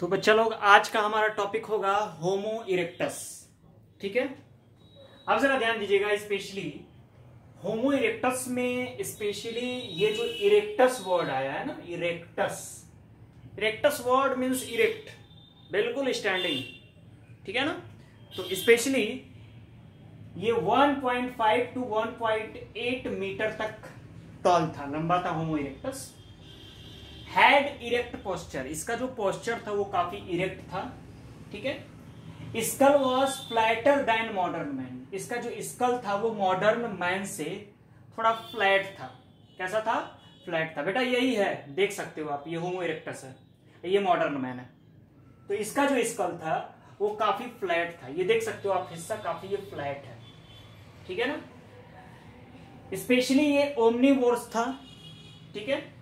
तो बच्चा लोग, आज का हमारा टॉपिक होगा होमो इरेक्टस ठीक है? अब जरा ध्यान दीजिएगा स्पेशली होमो इरेक्टस में स्पेशली ये जो इरेक्टस वर्ड आया है ना erectus erectus word means erect बिल्कुल स्टैंडिंग ठीक है ना? तो स्पेशली ये 1.5 टू 1.8 मीटर तक टॉल था, लंबा था homo erectus had erect posture इसका जो पोस्चर था, वो काफ़ी इरेक्ट था, ठीक है? Skull was flatter than modern man इसका जो स्कल था, वो मॉडर्न मैन से थोड़ा फ्लैट था। कैसा था? फ्लैट था। बेटा, यही है। देख सकते हो आप, ये होमो इरेक्टस है। ये मॉडर्न मैन है। तो इसका जो स्कल था, वो काफ़ी फ्लैट था। ये देख सकते हो आप, हिस्सा काफ़ी ये फ्लैट है। ठीक है ना? स्पेशली ये ओमनीवोर्स था। ठीक है?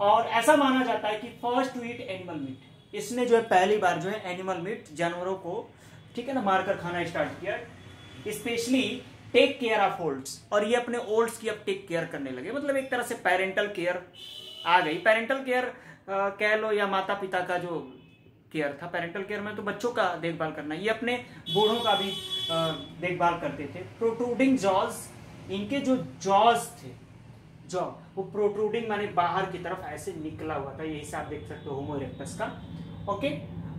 और ऐसा माना जाता है कि first to eat animal meat इसने जो है पहली बार जो है एनिमल मीट जानवरों को, ठीक है ना, मारकर खाना स्टार्ट किया। Specially take care of olds और ये अपने ओल्ड्स की अब टेक केयर करने लगे। मतलब एक तरह से पेरेंटल केयर आ गई। पेरेंटल केयर कह लो या माता पिता का जो केयर था पेरेंटल केयर में तो बच्चों का देखभाल करना, ये अपने बूढ़ों का भी देखभाल करते थे। प्रोट्रूडिंग जॉज इनके जो जॉज थे जॉ वो प्रोट्रूडिंग माने बाहर की तरफ़ ऐसे निकला हुआ था, ये हिसाब देख सकते हो होमो इरेक्टस का। Okay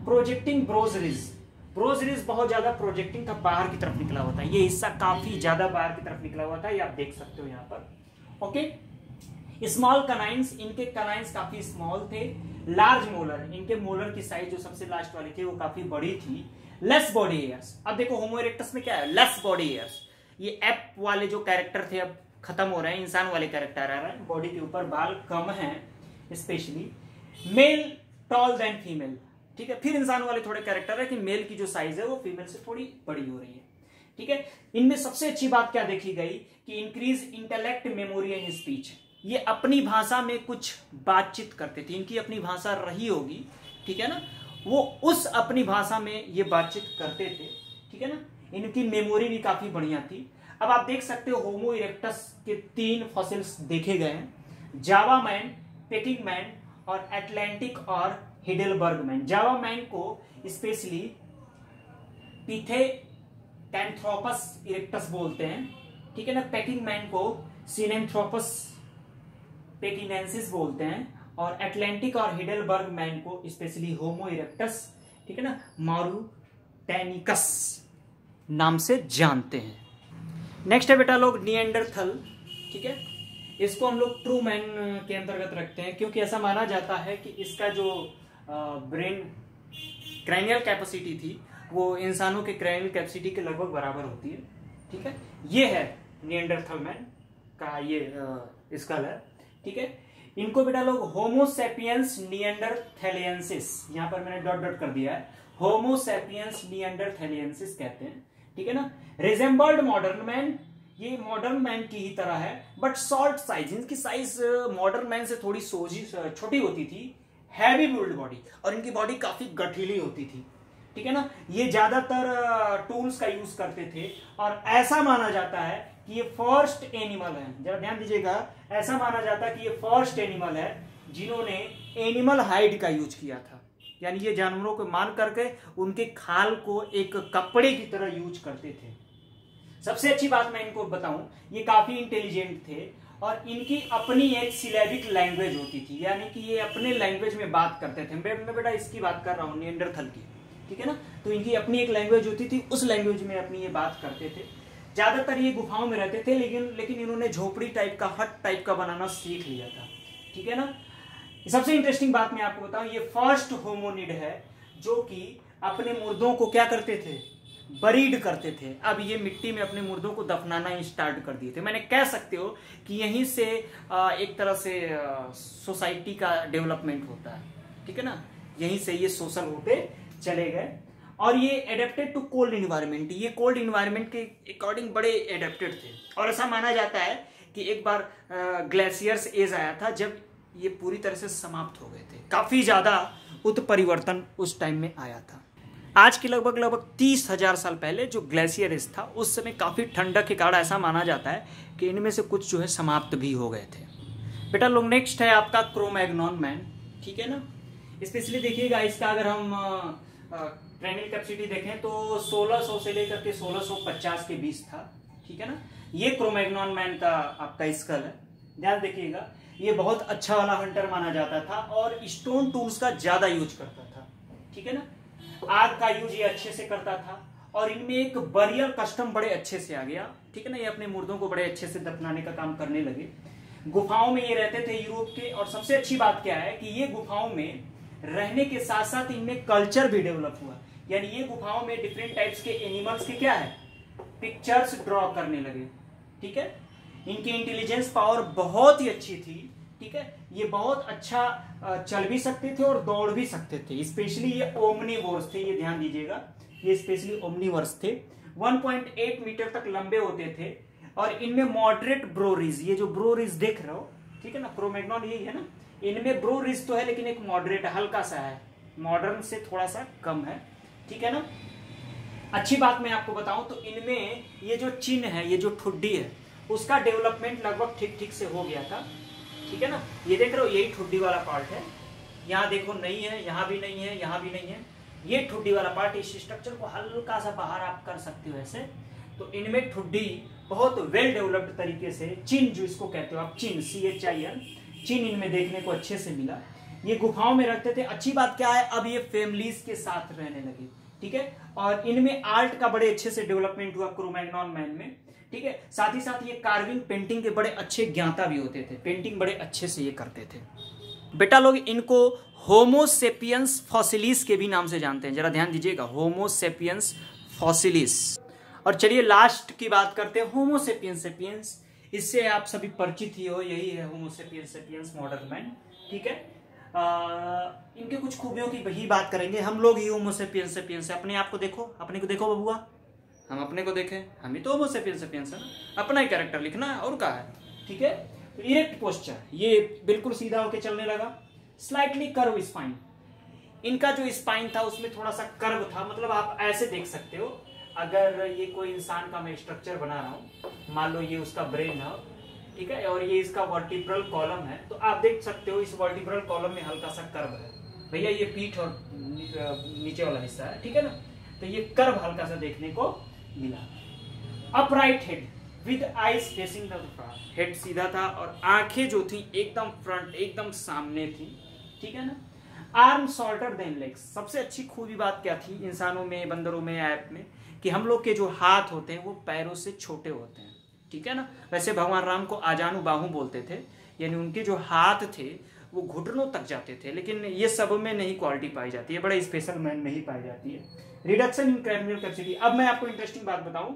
projecting brow ridges brow ridges बहुत ज़्यादा प्रोजेक्टिंग था, बाहर की तरफ़ निकला हुआ था। ये हिस्सा काफ़ी ज़्यादा बाहर की तरफ़ निकला हुआ था, ये आप देख सकते हो यहाँ पर। ओके स्मॉल कनाइंस इनके कनाइंस काफ़ी स्मॉल थे। लार्ज मोलर इनके मोलर की साइज़ जो सबसे लास्ट वाली थी, वो काफ़ी बड़ी थी। लेस बॉडी एयर्स अब देखो होमो इरेक्टस में क्या है? लेस बॉडी एयर्स ये एप वाले जो कैरेक्टर थे अब खत्म हो रहे हैं, इंसान वाले कैरेक्टर आ रहे हैं बॉडी के ऊपर बाल कम हैं specially male tall than female ठीक है? फिर इंसान वाले थोड़े कैरेक्टर है कि मेल की जो साइज़ है वो फीमेल से थोड़ी बड़ी हो रही है, ठीक है? इनमें सबसे अच्छी बात क्या देखी गई कि increase intellect memory and speech ये अपनी भाषा में कुछ बातचीत करते थे, इनकी अपनी भाषा रही होगी, ठीक है ना? वो उस अपनी भाषा में ये बातचीत करते थे, ठीक है ना? इनकी मेमोरी भी काफ़ी बढ़िया थी। अब आप देख सकते हो होमो इरेक्टस के तीन फॉसिल्स देखे गए हैं। जावा मैन पेकिंग मैन और एटलांटिक और हिडेलबर्ग मैन जावा मैन को स्पेशली पीथे कैंथ्रोपस इरेक्टस बोलते हैं। ठीक है ना? पेकिंग मैन को सीनेंथ्रोपस पेकिनेंसिस बोलते हैं और एटलांटिक और हिडेलबर्ग मैन को स्पेशली होमो इरेक्टस ठीक है ना? मारू टेनिकस नाम से जानते हैं। नेक्स्ट है बेटा लोग नियंडरथल ठीक है? इसको हम लोग ट्रू मैन के अंतर्गत रखते हैं, क्योंकि ऐसा माना जाता है कि इसका जो ब्रेन क्रैनियल कैपेसिटी थी, वो इंसानों के क्रैनियल कैपेसिटी के लगभग बराबर होती है, ठीक है? ये है नियंडरथल मैन का ये स्कल है ठीक है? इनको बेटा लोग होमोसेपियंस नियंडर थेलियंसिस यहाँ पर मैंने डॉट डॉट कर दिया है। होमोसेपियंस नियंडर थेलियंसिस कहते हैं। ठीक है ना? रिजेंबल्ड मॉडर्न मैन ये मॉडर्न मैन की ही तरह है बट शॉर्ट साइज़ इनकी साइज़ मॉडर्न मैन से थोड़ी सोजी छोटी होती थी हैवी बिल्ड बॉडी और इनकी बॉडी काफ़ी गठीली होती थी, ठीक है ना? ये ज़्यादातर टूल्स का यूज़ करते थे, और ऐसा माना जाता है कि ये फ़र्स्ट एनिमल है। जरा ध्यान दीजिएगा, ऐसा माना जाता है कि ये फ़र्स्ट एनिमल है, जिन्होंने एनिमल हाइड का यूज़ किया था। यानी ये जानवरों को मान करके उनके खाल को एक कपड़े की तरह यूज़ करते थे। सबसे अच्छी बात मैं इनको बताऊँ, ये काफ़ी इंटेलिजेंट थे और इनकी अपनी एक सिलेबिक लैंग्वेज होती थी, यानी कि ये अपने लैंग्वेज में बात करते थे। मैं बेटा इसकी बात कर रहा हूँ नियंडरथल की, ठीक है ना? तो इनकी अपनी एक लैंग्वेज होती थी, उस लैंग्वेज में अपनी ये बात करते थे। ज़्यादातर ये गुफाओं में रहते थे, लेकिन लेकिन इन्होंने झोपड़ी टाइप का, हट टाइप का बनाना सीख लिया था, ठीक है ना? सबसे इंटरेस्टिंग बात मैं आपको बताऊँ, ये फ़र्स्ट होमोनिड है, जो कि अपने मुर्दों को क्या करते थे? बरीड करते थे। अब ये मिट्टी में अपने मुर्दों को दफनाना स्टार्ट कर दिए थे। मैंने कह सकते हो कि यहीं से एक तरह से सोसाइटी का डेवलपमेंट होता है। ठीक है ना? यहीं से ये सोशल होते चले गए। और ये एडेप्टेड टू कोल्ड इन्वायरमेंट ये कोल्ड इन्वायरमेंट के अकॉर्डिंग बड़े एडेप्टेड थे। और ऐसा माना जाता है कि एक बार ग्लेशियर्स एज आया था, जब ये पूरी तरह से समाप्त हो गए थे। काफ़ी ज़्यादा उत्परिवर्तन उस टाइम में आया था। आज के लगभग लगभग तीस हज़ार साल पहले जो ग्लेशियर था, उस समय काफ़ी ठंडक के कारण ऐसा माना जाता है कि इनमें से कुछ जो है समाप्त भी हो गए थे। बेटा, लोग नेक्स्ट है आपका क्रोमैग्नॉन मैन ठीक है ना? स्पेशली देखिएगा इसका अगर हम ट्रेनिंग कैपेसिटी देखें तो 1600 से लेकर के 1650 के बीच था, ठीक है ना? ये क्रोमैग्नॉन मैन का आपका स्कल है। ध्यान देखिएगा, ये बहुत अच्छा वाला हंटर माना जाता था और स्टोन टूल्स का ज़्यादा यूज़ करता था, ठीक है ना? आग का यूज़ ये अच्छे से करता था और इनमें एक बरियल कस्टम बड़े अच्छे से आ गया, ठीक है ना? ये अपने मुर्दों को बड़े अच्छे से दफनाने का काम करने लगे। गुफाओं में ये रहते थे यूरोप के और सबसे अच्छी बात क्या है कि ये गुफाओं में रहने के साथ साथ इनमें कल्चर भी डेवलप हुआ। यानी ये गुफाओं में डिफरेंट टाइप्स के एनिमल्स के क्या है? पिक्चर्स ड्रॉ करने लगे, ठीक है? इनकी इंटेलिजेंस पावर बहुत ही अच्छी थी, ठीक है? ये बहुत अच्छा चल भी सकते थे और दौड़ भी सकते थे। स्पेशली ये ओमनीवर्स थे, ये ध्यान दीजिएगा। ये स्पेशली ओमनीवर्स थे। 1.8 मीटर तक लंबे होते थे और इनमें मॉडरेट ब्रोरीज ये जो ब्रोरीज देख रहे हो, ठीक है ना? क्रोमेग्नॉन यही है ना? इनमें ब्रोरीज तो है, लेकिन एक मॉडरेट हल्का सा है। मॉडर्न से थोड़ा सा कम है, ठीक है ना? अच्छी बात मैं आपको बताऊँ तो इनमें ये जो चिन्ह है, ये जो ठुड्डी है उसका डेवलपमेंट लगभग ठीक ठीक से हो गया था। ठीक है ना? ये देख रहे हो, यही ठुड्डी वाला पार्ट है। यहाँ देखो नहीं है, यहाँ भी नहीं है, यहाँ भी नहीं है। ये ठुड्डी वाला पार्ट इस स्ट्रक्चर को हल्का सा बाहर आप कर सकते हो ऐसे। तो इनमें ठुड्डी बहुत वेल डेवलप्ड तरीके से चिन जो इसको कहते हो आप, चिन सी एच आई एन चिन इनमें देखने को अच्छे से मिला। ये गुफाओं में रखते थे। अच्छी बात क्या है? अब ये फैमिलीज़ के साथ रहने लगे। ठीक है? और इनमें आर्ट का बड़े अच्छे से डेवलपमेंट हुआ क्रोमैग्नॉन मैन में। ठीक है? साथ ही साथ ये कार्विंग पेंटिंग के बड़े अच्छे ज्ञाता भी होते थे। पेंटिंग बड़े अच्छे से ये करते थे। बेटा लोग, इनको होमोसेपियंस फॉसिलिस के भी नाम से जानते हैं। जरा ध्यान दीजिएगा होमोसेपियंस फॉसिलिस और चलिए लास्ट की बात करते हैं। होमोसेपियंस सेपियंस इससे आप सभी परिचित ही हो, यही है होमोसेपियंस सेपियंस मॉडर्न मैन ठीक है? इनके कुछ खूबियों की वही बात करेंगे। हम लोग ही होमोसेपियंस सेपियंस अपने आप को देखो, अपने को देखो बबुआ। हम अपने को देखें। हम ही तो होमोसेपियंस सेपियंस है। ना अपना ही कैरेक्टर लिखना है और कहा है। ठीक है? इरेक्ट पोस्चर ये बिल्कुल सीधा होके चलने लगा। स्लाइटली कर्व स्पाइन इनका जो स्पाइन था, उसमें थोड़ा सा कर्व था। मतलब आप ऐसे देख सकते हो। अगर ये कोई इंसान का मैं स्ट्रक्चर बना रहा हूँ, मान लो ये उसका ब्रेन है। ठीक है? और ये इसका वर्टिब्रल कॉलम है तो आप देख सकते हो इस वर्टिब्रल कॉलम में हल्का सा कर्व है। भैया, ये पीठ और नीचे वाला हिस्सा है। ठीक है ना? तो ये कर्व हल्का सा देखने को मिला। Upright head with eyes facing the head सीधा था और आँखें जो थी एकदम फ्रंट एकदम सामने थी। ठीक है ना? आर्म शॉर्टर देन लेग्स सबसे अच्छी खूबी बात क्या थी इंसानों में, बंदरों में ऐप में? कि हम लोग के जो हाथ होते हैं, वो पैरों से छोटे होते हैं। ठीक है ना? वैसे भगवान राम को आजानु बाहू बोलते थे, यानी उनके जो हाथ थे वो घुटनों तक जाते थे, लेकिन ये सब में नहीं क्वालिटी पाई जाती है, बड़ा स्पेशल मैन में ही पाई जाती है। रिडक्शन इन क्रैनियल कैपेसिटी अब मैं आपको इंटरेस्टिंग बात बताऊँ।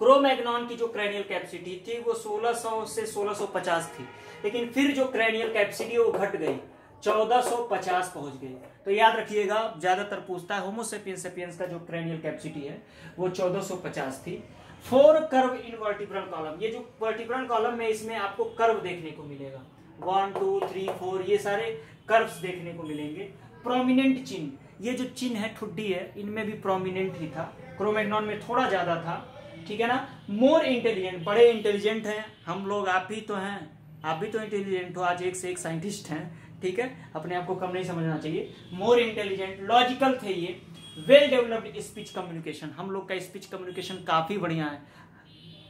क्रोमैग्नॉन की जो क्रैनियल कैपेसिटी थी, वो 1600 से 1650 थी, लेकिन फिर जो क्रैनियल कैपेसिटी वो घट गई। 1450 पहुँच गई। तो याद रखिएगा, ज़्यादातर पूछता है होमोसेपियंस सेपियंस का जो क्रेनियल कैपेसिटी है, वो 1450 थी। Four curve in vertebral column ये जो वर्टिब्रल कॉलम में इसमें आपको कर्व देखने को मिलेगा। वन टू थ्री फोर ये सारे कर्व्स देखने को मिलेंगे। प्रोमिनेंट चिन्ह। ये जो चिन्ह है, ठुड्डी है, इनमें भी प्रोमिनेंट ही था। क्रोमेग्नॉन में थोड़ा ज़्यादा था। ठीक है ना? मोर इंटेलिजेंट बड़े इंटेलिजेंट हैं। हम लोग आप ही तो हैं। आप भी तो इंटेलिजेंट हो। आज एक से एक साइंटिस्ट हैं। ठीक है? अपने आप को कम नहीं समझना चाहिए। मोर इंटेलिजेंट लॉजिकल थे ये। वेल डेवलप्ड स्पीच कम्युनिकेशन हम लोग का स्पीच कम्युनिकेशन काफ़ी बढ़िया है।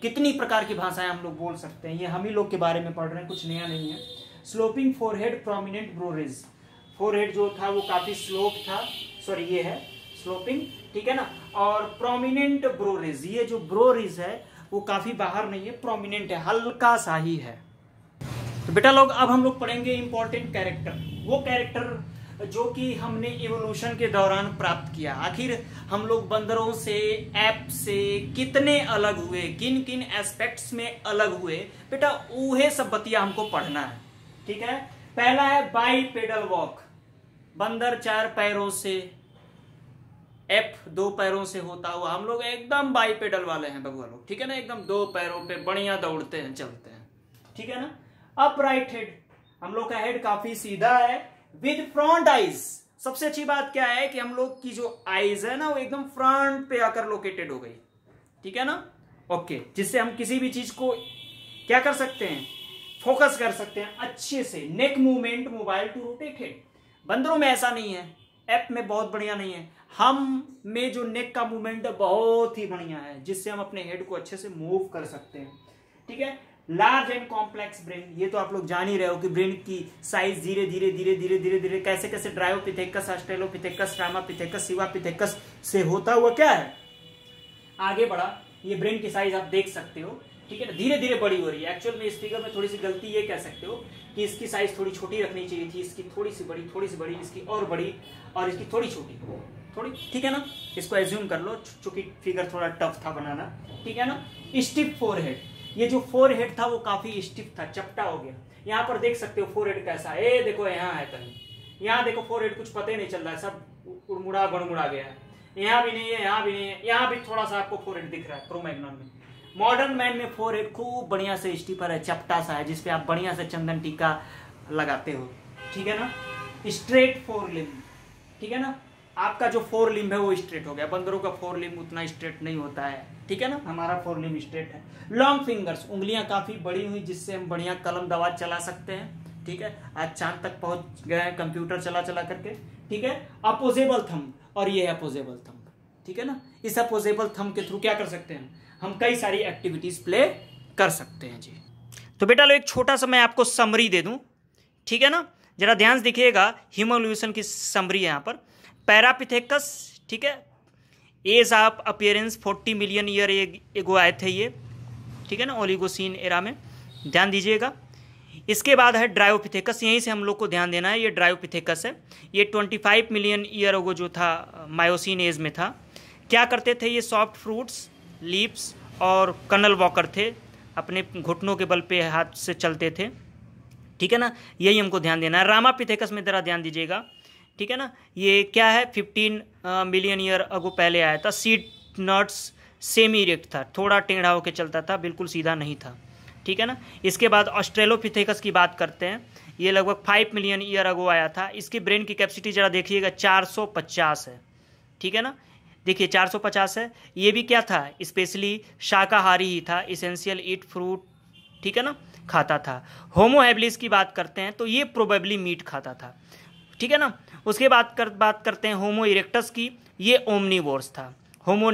कितनी प्रकार की भाषाएँ हम लोग बोल सकते हैं? ये हम ही लोग के बारे में पढ़ रहे हैं। कुछ नया नहीं है। Sloping forehead prominent brow ridge forehead जो था वो काफ़ी स्लोप था। सॉरी ये है स्लोपिंग ठीक है ना? और प्रोमिनेंट ब्रोरेज ये जो ब्रोरिज है, वो काफ़ी बाहर नहीं है प्रोमिनेंट है, हल्का सा ही है। तो बेटा लोग, अब हम लोग पढ़ेंगे इंपॉर्टेंट कैरेक्टर वो कैरेक्टर जो कि हमने इवोल्यूशन के दौरान प्राप्त किया। आखिर हम लोग बंदरों से ऐप से कितने अलग हुए? किन किन एस्पेक्ट्स में अलग हुए? बेटा वह सब बतिया हमको पढ़ना है। ठीक है? पहला है बाई पेडल वॉक। बंदर चार पैरों से एफ़ दो पैरों से होता हुआ। हम लोग एकदम बाई पेडल वाले हैं बगुआ लोग। ठीक है ना? एकदम दो पैरों पे बढ़िया दौड़ते हैं, चलते हैं। ठीक है ना? अपराइट हेड हम लोग का हेड काफ़ी सीधा है। विद फ्रंट आइज़ सबसे अच्छी बात क्या है कि हम लोग की जो आईज है ना, वो एकदम फ्रंट पे आकर लोकेटेड हो गई। ठीक है ना? ओके जिससे हम किसी भी चीज़ को क्या कर सकते हैं? फोकस कर सकते हैं अच्छे से। Neck movement, mobile to rotate head बंदरों में ऐसा नहीं है। ऐप में बहुत बढ़िया नहीं है। हम में जो नेक का मूवमेंट बहुत ही बढ़िया है, जिससे हम अपने हेड को अच्छे से मूव कर सकते हैं। ठीक है? लार्ज एंड कॉम्प्लेक्स ब्रेन ये तो आप लोग जान ही रहे हो कि ब्रेन की साइज़ धीरे धीरे धीरे धीरे धीरे धीरे, कैसे कैसे ड्रायोपिथेकस ऑस्ट्रेलोपिथेकस रामापिथेकस सिवापिथेकस से होता हुआ क्या है? आगे बढ़ा, ये ब्रेन की साइज़ आप देख सकते हो। ठीक है ना? धीरे धीरे बड़ी हो रही है। एक्चुअल में इस फिगर में थोड़ी सी गलती ये कह सकते हो कि इसकी साइज़ थोड़ी छोटी रखनी चाहिए थी, इसकी थोड़ी सी बड़ी, थोड़ी सी बड़ी, इसकी और बड़ी, और इसकी थोड़ी छोटी। थोड़ी ठीक है ना? इसको एज्यूम कर लो चूँकि फिगर थोड़ा टफ था बनाना। ठीक है ना? स्टिप फोर हेड ये जो फोर हेड था वो काफ़ी स्टिप था, चपटा हो गया। यहाँ पर देख सकते हो फोर हेड कैसा है। ए, देखो, यहाँ है कहीं। यहाँ देखो फोर हेड कुछ पता ही नहीं चल रहा है। सब उड़मुड़ा गड़मुड़ा गया है। यहाँ भी नहीं है, यहाँ भी नहीं है। यहाँ भी थोड़ा सा आपको फोर दिख रहा है क्रोमैग्नॉन में। मॉडर्न मैन में फोर हेड खूब बढ़िया से स्टीपर है, चपटा सा है, जिसपे आप बढ़िया से चंदन टीका लगाते हो। ठीक है ना? स्ट्रेट फोर लिम ठीक है ना? आपका जो फोर लिम है वो स्ट्रेट हो गया। बंदरों का फोर लिम उतना स्ट्रेट नहीं होता है। ठीक है ना? हमारा फोर लिम स्ट्रेट है। लॉन्ग फिंगर्स, उंगलियाँ काफ़ी बड़ी हुई, जिससे हम बढ़िया कलम दवा चला सकते हैं। ठीक है? आज चाँद तक पहुँच गए कंप्यूटर चला चला करके। ठीक है? अपोजेबल थम और ये है अपोजेबल थम ठीक है ना? इस अपोजेबल थम के थ्रू क्या कर सकते हैं? हम कई सारी एक्टिविटीज़ प्ले कर सकते हैं, जी। तो बेटा लो, एक छोटा सा मैं आपको समरी दे दूँ। ठीक है ना? जरा ध्यान से देखिएगा ह्यूमोल्यूशन की समरी है यहाँ पर। पैरापिथेकस ठीक है? Age of appearance forty million year ago आए थे ये। ठीक है ना? ओलिगोसिन एरा में। ध्यान दीजिएगा। इसके बाद है ड्रायोपिथेकस यहीं से हम लोग को ध्यान देना है, ये ड्रायोपिथेकस है। ये 25 मिलियन ईयर अगो जो था मायोसिन एज में था। क्या करते थे ये सॉफ्ट फ्रूट्स लीप्स और कनल वॉकर थे, अपने घुटनों के बल पे हाथ से चलते थे। ठीक है ना? यही हमको ध्यान देना है। रामापिथेकस में ज़रा ध्यान दीजिएगा। ठीक है ना? ये क्या है? फिफ्टीन मिलियन ईयर अगो पहले आया था। सीड नट्स सेमी इरेक्ट था। थोड़ा टेढ़ा होकर चलता था, बिल्कुल सीधा नहीं था। ठीक है ना? इसके बाद ऑस्ट्रेलोपिथेकस की बात करते हैं। ये लगभग फाइव मिलियन ईयर अगो आया था। इसकी ब्रेन की कैपेसिटी ज़रा देखिएगा, चार सौ पचास है। ठीक है ना? देखिए 450 है। ये भी क्या था? स्पेशली शाकाहारी ही था इसेंशियल ईट फ्रूट ठीक है ना? खाता था। होमो हैबलिस की बात करते हैं तो ये प्रोबेबली मीट खाता था। ठीक है ना? उसके बाद कर, बात करते हैं होमो इरेक्टस की। ये ओमनीवोर्स था। होमो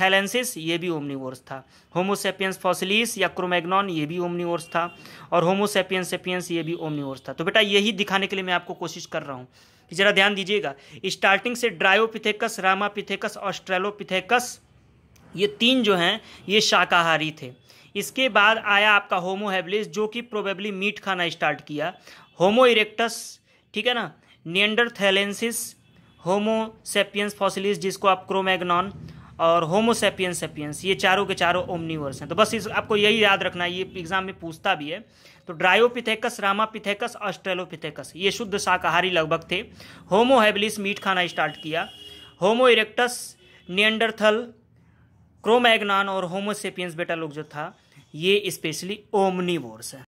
थैलेंसिस ये भी ओमनीवोर्स था। होमोसेपियंस फॉसिलिस या क्रोमैग्नॉन ये भी ओमनीवोर्स था। और होमोसेपियंस सेपियंस ये भी ओमनीवोर्स था। तो बेटा, यही दिखाने के लिए मैं आपको कोशिश कर रहा हूँ। जरा ध्यान दीजिएगा, स्टार्टिंग से ड्रायोपिथेकस, रामापिथेकस, ऑस्ट्रेलोपिथेकस, ये तीन जो हैं, ये शाकाहारी थे। इसके बाद आया आपका होमो हैबलिस, जो कि प्रोबेबली मीट खाना स्टार्ट किया। होमो इरेक्टस, ठीक है ना? नियंडर थैलेंसिस होमो सेपियंस फॉसिलिस, जिसको आप क्रोमैग्नॉन और होमोसेपियंस सेपियंस ये चारों के चारों ओमनीवर्स हैं। तो बस इस, आपको यही याद रखना है, ये एग्ज़ाम में पूछता भी है। तो ड्रायोपिथेकस रामापिथेकस ऑस्ट्रेलोपिथेकस ये शुद्ध शाकाहारी लगभग थे। होमो हैबिलिस मीट खाना स्टार्ट किया। होमो इरेक्टस नियंडरथल क्रोमैगनान और होमोसेपियंस बेटा लोग जो था, ये स्पेशली ओमनीवोर्स है।